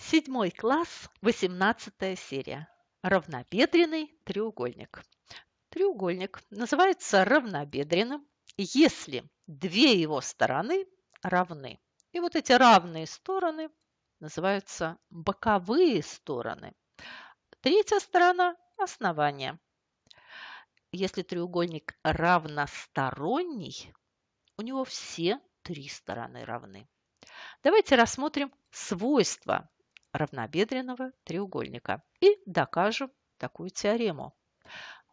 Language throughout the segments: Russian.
Седьмой класс, восемнадцатая серия. Равнобедренный треугольник. Треугольник называется равнобедренным, если две его стороны равны. И вот эти равные стороны называются боковые стороны. Третья сторона – основание. Если треугольник равносторонний, у него все три стороны равны. Давайте рассмотрим свойства равнобедренного треугольника и докажем такую теорему.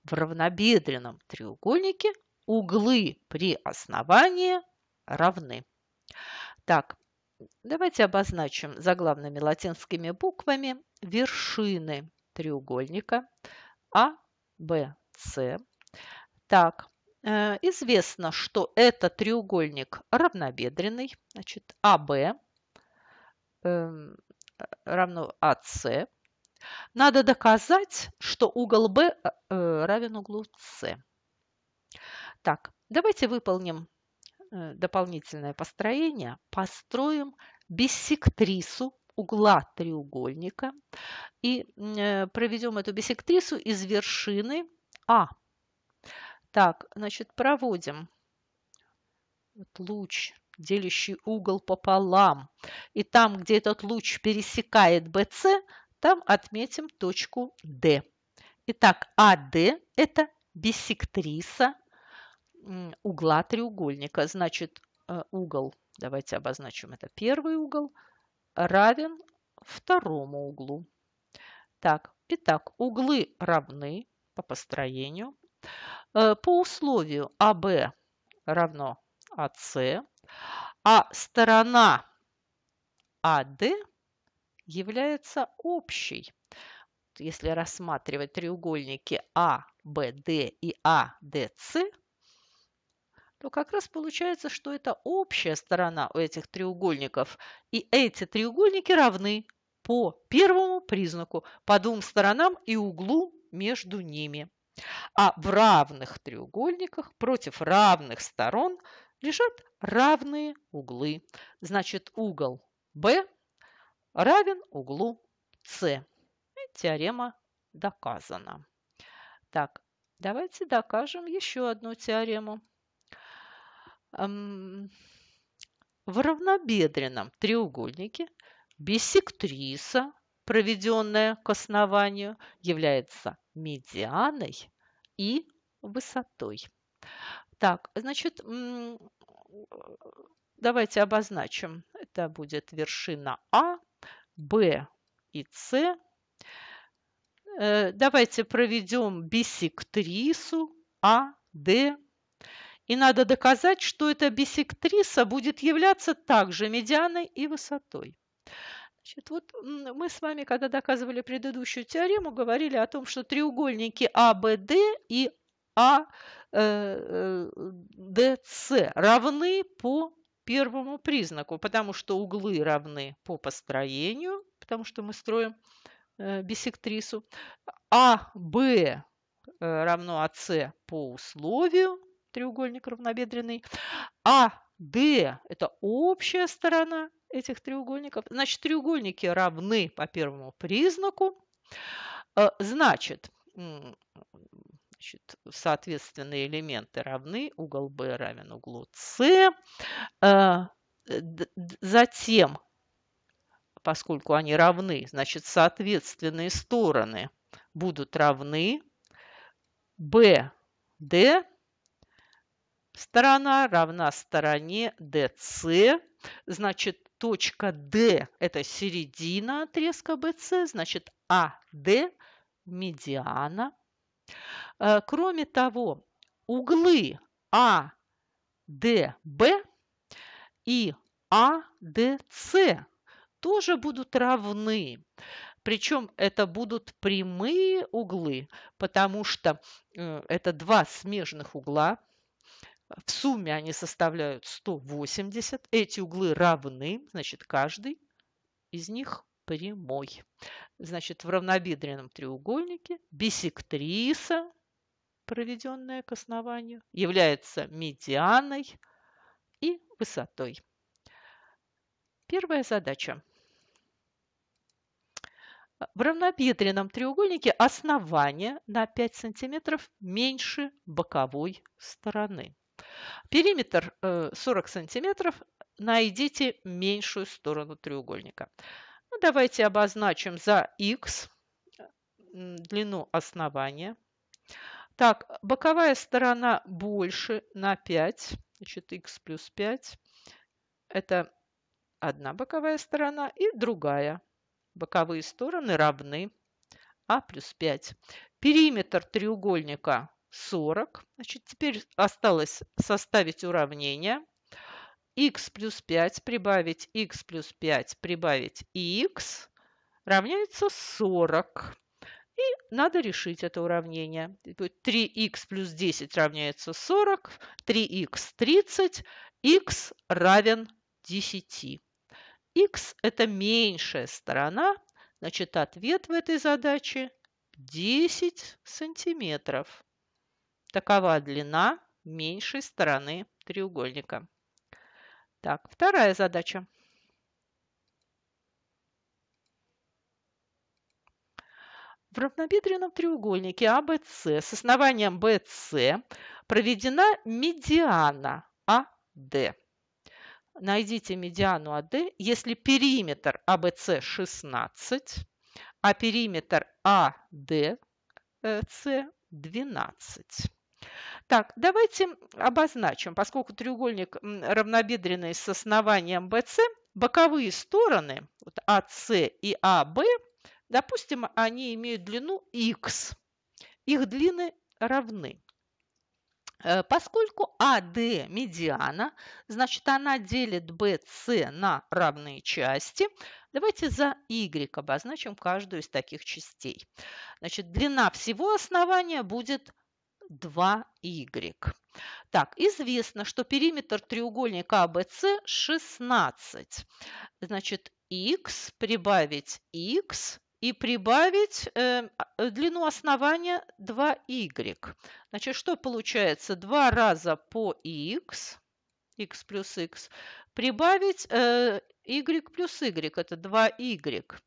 В равнобедренном треугольнике углы при основании равны. Так, давайте обозначим заглавными латинскими буквами вершины треугольника А, Б, С. Так, э, известно, что это треугольник равнобедренный, значит, АБ э, равно АС. Надо доказать, что угол Б э, равен углу С. Так, давайте выполним э, дополнительное построение. Построим биссектрису угла треугольника и э, проведем эту биссектрису из вершины А. Так, значит, проводим луч делящий угол пополам. И там, где этот луч пересекает BC, там отметим точку D. Итак, AD – это биссектриса угла треугольника. Значит, э, угол, давайте обозначим, это первый угол, равен второму углу. Так, итак, углы равны по построению. Э, по условию АБ равно АС, а сторона АД является общей. Если рассматривать треугольники АБД и АДС, то как раз получается, что это общая сторона у этих треугольников. И эти треугольники равны по первому признаку, по двум сторонам и углу между ними. А в равных треугольниках против равных сторон лежат равные углы. Значит, угол B равен углу С. Теорема доказана. Так, давайте докажем еще одну теорему. В равнобедренном треугольнике биссектриса, проведенная к основанию, является медианой и высотой. Так, значит, давайте обозначим. Это будет вершина А, Б и С. Э, давайте проведем биссектрису А, Д. И надо доказать, что эта биссектриса будет являться также медианой и высотой. Значит, вот мы с вами, когда доказывали предыдущую теорему, говорили о том, что треугольники АБД и АДС э, равны по первому признаку, потому что углы равны по построению, потому что мы строим э, биссектрису, а Б равно АС по условию, треугольник равнобедренный, а D – это общая сторона этих треугольников. Значит, треугольники равны по первому признаку. Э, значит, значит соответственные элементы равны. Угол B равен углу С. Э, затем, поскольку они равны, значит, соответственные стороны будут равны. B, D Сторона равна стороне DC. Значит, точка D – это середина отрезка BC. Значит, AD – медиана. Э, кроме того, углы ADB и ADC тоже будут равны. Причем это будут прямые углы, потому что э, это два смежных угла, в сумме они составляют 180. Эти углы равны, значит, каждый из них прямой. Значит, в равнобедренном треугольнике биссектриса, проведенная к основанию, является медианой и высотой. Первая задача. В равнобедренном треугольнике основание на 5 сантиметров меньше боковой стороны. Периметр 40 э, сантиметров. Найдите меньшую сторону треугольника. Ну, давайте обозначим за x длину основания. Так, боковая сторона больше на 5, значит, x плюс 5. Это одна боковая сторона и другая. Боковые стороны равны а плюс 5. Периметр треугольника 40. Значит, теперь осталось составить уравнение. X плюс 5 прибавить x плюс 5 прибавить x равняется 40. И надо решить это уравнение. 3х плюс 10 равняется 40, 3х 30, х равен 10. х – это меньшая сторона, значит, ответ в этой задаче 10 сантиметров. Такова длина меньшей стороны треугольника. Так, вторая задача. В равнобедренном треугольнике АБС с основанием BC проведена медиана АД. Найдите медиану АД, если периметр АБС 16, а периметр АДС 12. Так, давайте обозначим, поскольку треугольник равнобедренный с основанием BC, боковые стороны вот АС и АБ Допустим, они имеют длину x. Их длины равны. Э, поскольку АД медиана, значит она делит BC на равные части. Давайте за y обозначим каждую из таких частей. Значит, длина всего основания будет 2y. Так, известно, что периметр треугольника ABC 16. Значит, x прибавить x и прибавить э, а, длину основания 2y. Значит, что получается? 2 раза по x, x плюс x, прибавить э, y плюс y, это 2y.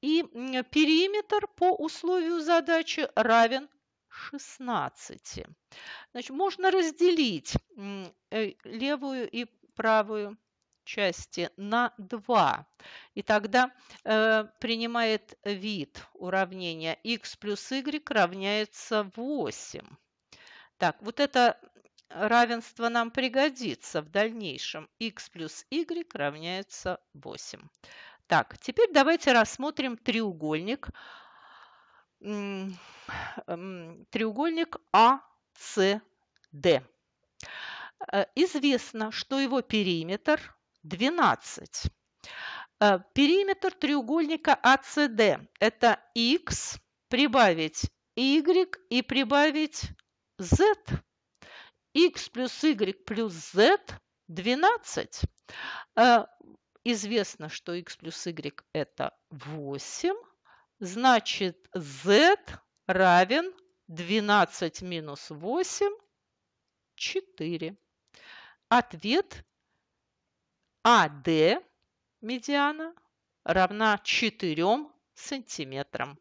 И периметр по условию задачи равен 16. Значит, можно разделить э, левую и правую части на 2. И тогда э, принимает вид уравнения x плюс y равняется 8. Так, вот это равенство нам пригодится в дальнейшем. x плюс y равняется 8. Так, теперь давайте рассмотрим треугольник. Треугольник ACD. Э, известно, что его периметр 12. Э, периметр треугольника АЦД – это x прибавить y и прибавить z. x плюс y плюс z – 12. Э, известно, что x плюс y – это 8. Значит, z равен 12 минус 8 – 4. Ответ АД медиана равна 4 сантиметрам.